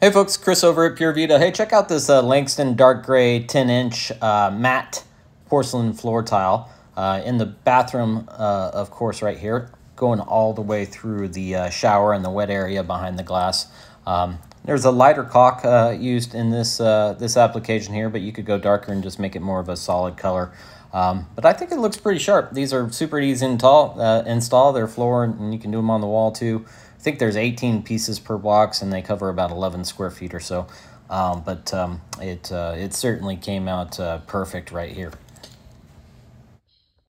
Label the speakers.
Speaker 1: Hey folks, Chris over at Pure Vita. Hey, check out this uh, Langston dark gray 10 inch uh, matte porcelain floor tile uh, in the bathroom, uh, of course, right here, going all the way through the uh, shower and the wet area behind the glass. Um, there's a lighter caulk uh, used in this this application here, but you could go darker and just make it more of a solid color. Um, but I think it looks pretty sharp. These are super easy to install. install. They're floor, and you can do them on the wall too. I think there's 18 pieces per box and they cover about 11 square feet or so. Um, but um, it, uh, it certainly came out uh, perfect right here.